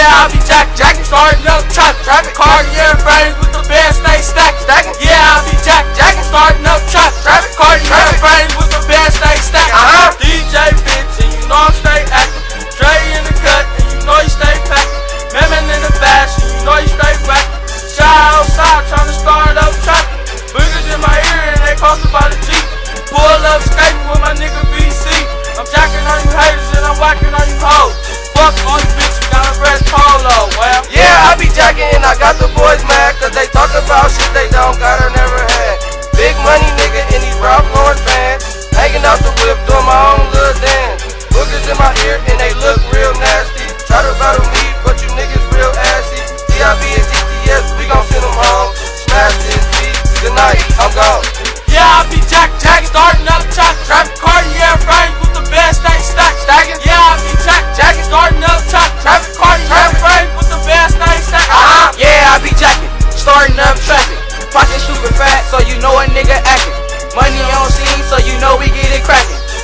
Yeah, I be jack jacking, starting up traffic. Traffic, Cartier frames with the best stay stack. Stacking. Yeah, I be jack jacking, starting up traffic. Traffic, Cartier frames with the best stay stack. Uh-huh. DJ bitch, and you know I'm stay active. Dre in the cut, and you know you stay packing. Memon in the fashion, you know you stay whacking. Shy outside, trying to start up traffic. Boogers in my ear, and they cost about a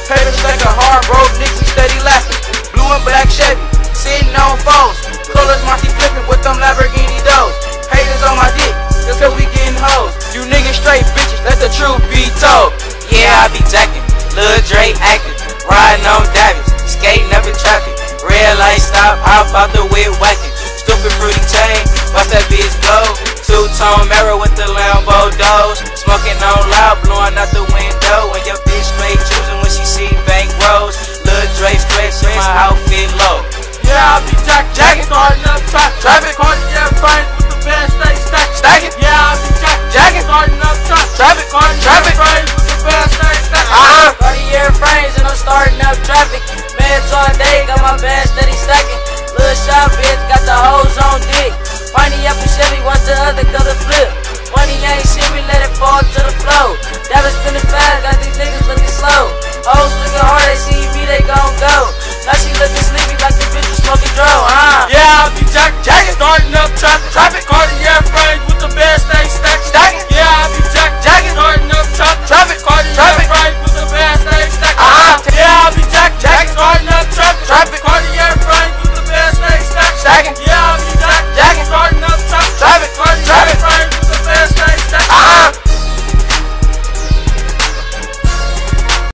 Paper stack a hard road, we steady laughing. Blue and black Chevy, sitting on foes. Colors Monty flipping with them Lamborghini doors. Haters on my dick, just cause we getting hoes. You niggas straight bitches, let the truth be told. Yeah, I be jacking, Lil Dre acting, riding on Davies, skating up in traffic. Red light stop, hop out the whip whacking. Stupid fruity chain, watch that bitch glow. Two tone mirror with the Lambo doors. Smoking on loud, blowing out the window. And your bitch straight choosing up traffic. Cartier frames with the best they stack. Stacking? Yeah, I be jack starting up traffic. Traffic? Cartier Traffic? frames with the best they stack. Uh-huh. Cartier frames and I'm starting up traffic. Meds all day, got my band steady stacking. Shot bitch, got the hoes on dick. Up in Chevy, the other color flip. Money ain't shit, we let it fall to the flow. That spinning fast, got these niggas looking slow. Hoes looking hard, they see me, they gon' go.